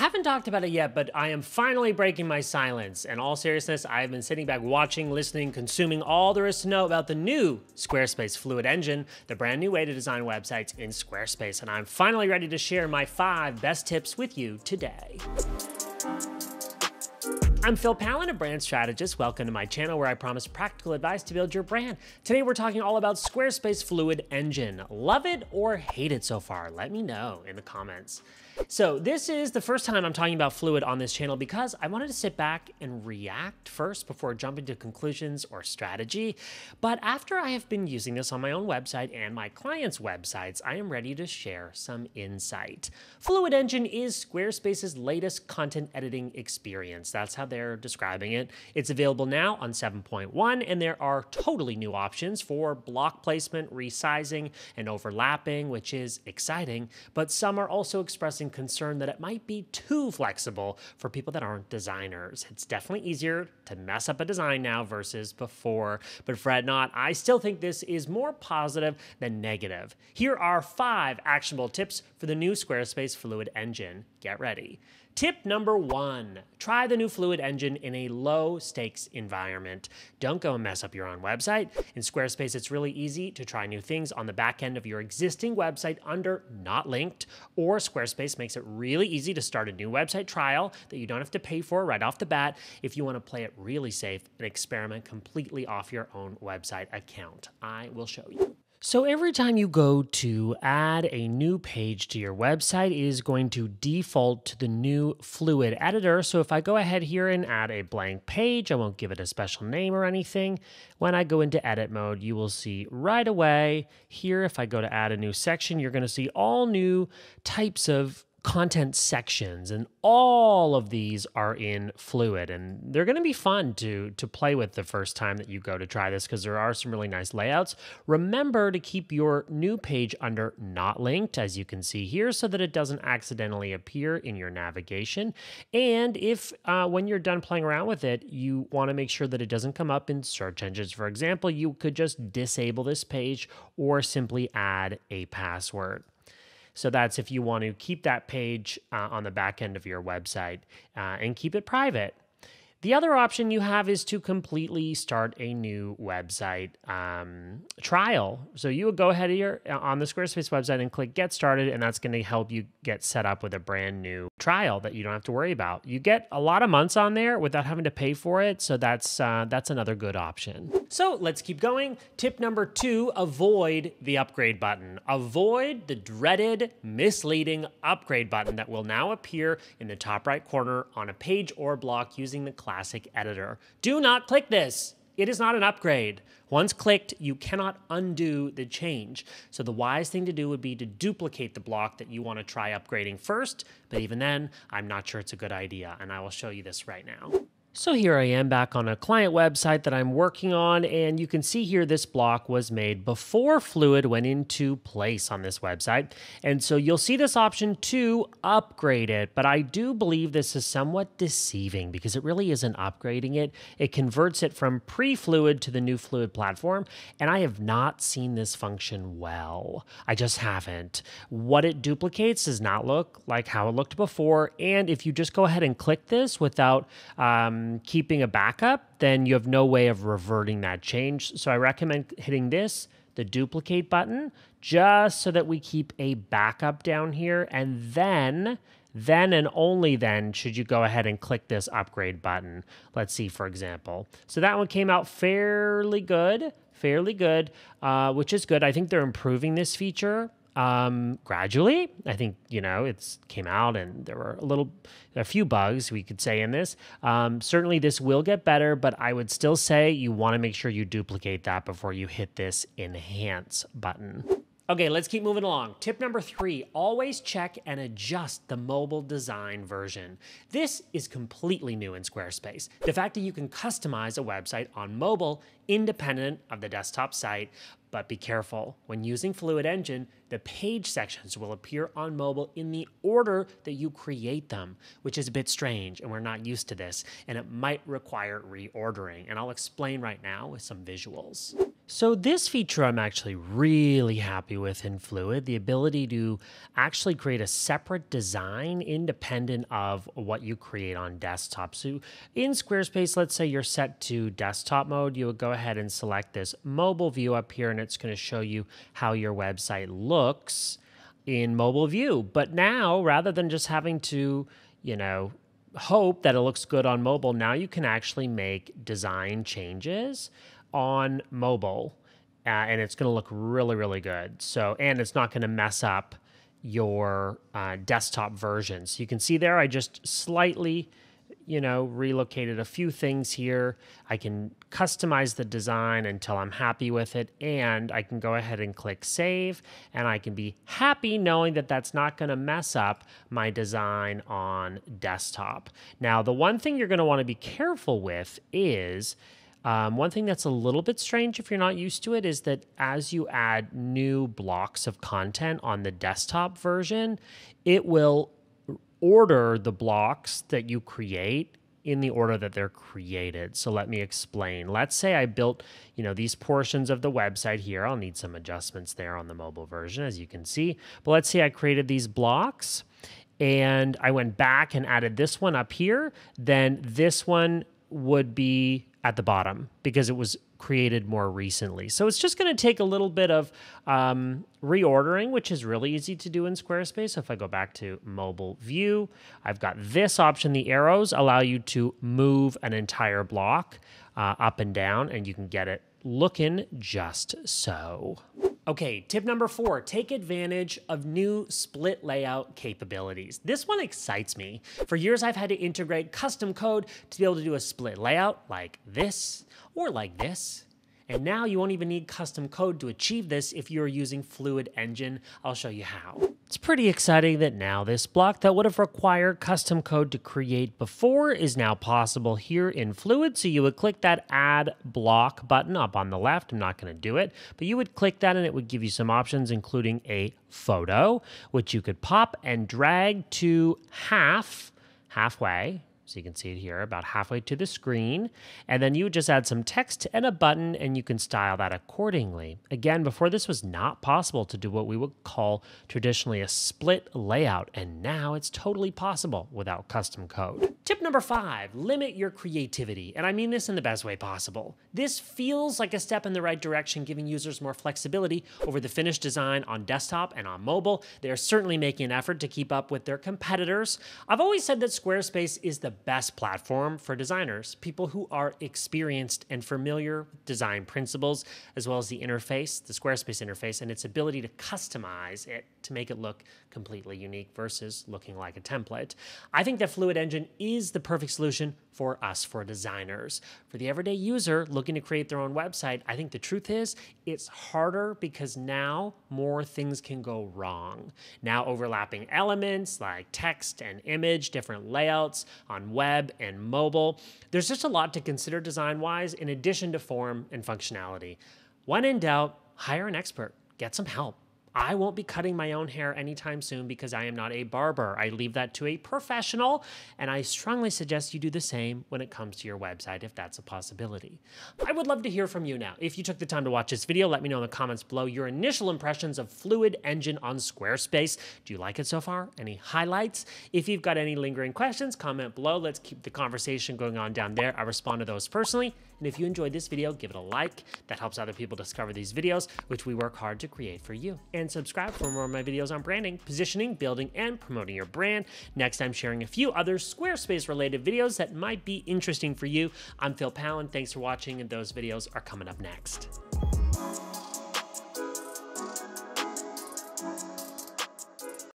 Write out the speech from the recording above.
haven't talked about it yet, but I am finally breaking my silence. In all seriousness, I have been sitting back watching, listening, consuming all there is to know about the new Squarespace Fluid Engine, the brand new way to design websites in Squarespace. And I'm finally ready to share my five best tips with you today. I'm Phil Pallen, a brand strategist. Welcome to my channel where I promise practical advice to build your brand. Today we're talking all about Squarespace Fluid Engine. Love it or hate it so far? Let me know in the comments. So this is the first time I'm talking about Fluid on this channel because I wanted to sit back and react first before jumping to conclusions or strategy. But after I have been using this on my own website and my clients' websites, I am ready to share some insight. Fluid Engine is Squarespace's latest content editing experience. That's how they're describing it. It's available now on 7.1 and there are totally new options for block placement, resizing, and overlapping, which is exciting, but some are also expressing concern that it might be too flexible for people that aren't designers. It's definitely easier to mess up a design now versus before, but fret not, I still think this is more positive than negative. Here are five actionable tips for the new Squarespace Fluid Engine. Get ready. Tip number one try the new Fluid engine in a low stakes environment. Don't go and mess up your own website. In Squarespace, it's really easy to try new things on the back end of your existing website under not linked, or Squarespace makes it really easy to start a new website trial that you don't have to pay for right off the bat if you want to play it really safe and experiment completely off your own website account. I will show you. So every time you go to add a new page to your website, it is going to default to the new Fluid editor. So if I go ahead here and add a blank page, I won't give it a special name or anything. When I go into edit mode, you will see right away here, if I go to add a new section, you're going to see all new types of content sections and all of these are in fluid and they're going to be fun to to play with the first time that you go to try this because there are some really nice layouts. Remember to keep your new page under not linked as you can see here so that it doesn't accidentally appear in your navigation. And if uh, when you're done playing around with it you want to make sure that it doesn't come up in search engines. For example you could just disable this page or simply add a password so that's if you want to keep that page uh, on the back end of your website uh, and keep it private. The other option you have is to completely start a new website um, trial. So you would go ahead here uh, on the Squarespace website and click Get Started, and that's going to help you get set up with a brand new trial that you don't have to worry about. You get a lot of months on there without having to pay for it, so that's uh, that's another good option. So let's keep going. Tip number two: avoid the upgrade button. Avoid the dreaded, misleading upgrade button that will now appear in the top right corner on a page or block using the Classic Editor. Do not click this. It is not an upgrade. Once clicked, you cannot undo the change. So the wise thing to do would be to duplicate the block that you want to try upgrading first. But even then, I'm not sure it's a good idea. And I will show you this right now. So here I am back on a client website that I'm working on, and you can see here this block was made before Fluid went into place on this website. And so you'll see this option to upgrade it, but I do believe this is somewhat deceiving because it really isn't upgrading it. It converts it from pre-Fluid to the new Fluid platform, and I have not seen this function well. I just haven't. What it duplicates does not look like how it looked before, and if you just go ahead and click this without um, keeping a backup, then you have no way of reverting that change. So I recommend hitting this, the duplicate button, just so that we keep a backup down here. And then, then and only then should you go ahead and click this upgrade button. Let's see, for example. So that one came out fairly good, fairly good, uh, which is good. I think they're improving this feature um, gradually. I think you know it's came out and there were a little, a few bugs we could say in this. Um, certainly, this will get better, but I would still say you want to make sure you duplicate that before you hit this enhance button. Okay, let's keep moving along. Tip number three, always check and adjust the mobile design version. This is completely new in Squarespace. The fact that you can customize a website on mobile independent of the desktop site, but be careful. When using Fluid Engine, the page sections will appear on mobile in the order that you create them, which is a bit strange and we're not used to this, and it might require reordering. And I'll explain right now with some visuals. So this feature I'm actually really happy with in Fluid, the ability to actually create a separate design independent of what you create on desktop. So in Squarespace, let's say you're set to desktop mode, you would go ahead and select this mobile view up here and it's going to show you how your website looks in mobile view. But now, rather than just having to, you know, hope that it looks good on mobile, now you can actually make design changes on mobile, uh, and it's going to look really, really good. So, and it's not going to mess up your uh, desktop version. So you can see there, I just slightly, you know, relocated a few things here. I can customize the design until I'm happy with it, and I can go ahead and click save, and I can be happy knowing that that's not going to mess up my design on desktop. Now, the one thing you're going to want to be careful with is um, one thing that's a little bit strange if you're not used to it is that as you add new blocks of content on the desktop version, it will order the blocks that you create in the order that they're created. So let me explain. Let's say I built, you know, these portions of the website here. I'll need some adjustments there on the mobile version as you can see. But let's say I created these blocks and I went back and added this one up here, then this one would be at the bottom because it was created more recently. So it's just going to take a little bit of um, reordering, which is really easy to do in Squarespace. So if I go back to mobile view, I've got this option. The arrows allow you to move an entire block uh, up and down, and you can get it looking just so. Okay, tip number four, take advantage of new split layout capabilities. This one excites me. For years, I've had to integrate custom code to be able to do a split layout like this or like this. And now you won't even need custom code to achieve this if you're using Fluid Engine. I'll show you how. It's pretty exciting that now this block that would have required custom code to create before is now possible here in Fluid. So you would click that add block button up on the left. I'm not going to do it, but you would click that and it would give you some options, including a photo, which you could pop and drag to half, halfway, so you can see it here about halfway to the screen. And then you would just add some text and a button and you can style that accordingly. Again, before this was not possible to do what we would call traditionally a split layout. And now it's totally possible without custom code. Tip number five, limit your creativity. And I mean this in the best way possible. This feels like a step in the right direction, giving users more flexibility over the finished design on desktop and on mobile. They are certainly making an effort to keep up with their competitors. I've always said that Squarespace is the best platform for designers, people who are experienced and familiar with design principles, as well as the interface, the Squarespace interface, and its ability to customize it to make it look completely unique versus looking like a template. I think that Fluid Engine is the perfect solution for us, for designers. For the everyday user looking to create their own website, I think the truth is it's harder because now more things can go wrong. Now, overlapping elements like text and image, different layouts on web and mobile. There's just a lot to consider design wise, in addition to form and functionality. When in doubt, hire an expert, get some help. I won't be cutting my own hair anytime soon because I am not a barber. I leave that to a professional, and I strongly suggest you do the same when it comes to your website if that's a possibility. I would love to hear from you now. If you took the time to watch this video, let me know in the comments below your initial impressions of Fluid Engine on Squarespace. Do you like it so far? Any highlights? If you've got any lingering questions, comment below. Let's keep the conversation going on down there. I respond to those personally. And if you enjoyed this video, give it a like. That helps other people discover these videos, which we work hard to create for you. Subscribe for more of my videos on branding, positioning, building, and promoting your brand. Next, I'm sharing a few other Squarespace related videos that might be interesting for you. I'm Phil Pallen. Thanks for watching, and those videos are coming up next.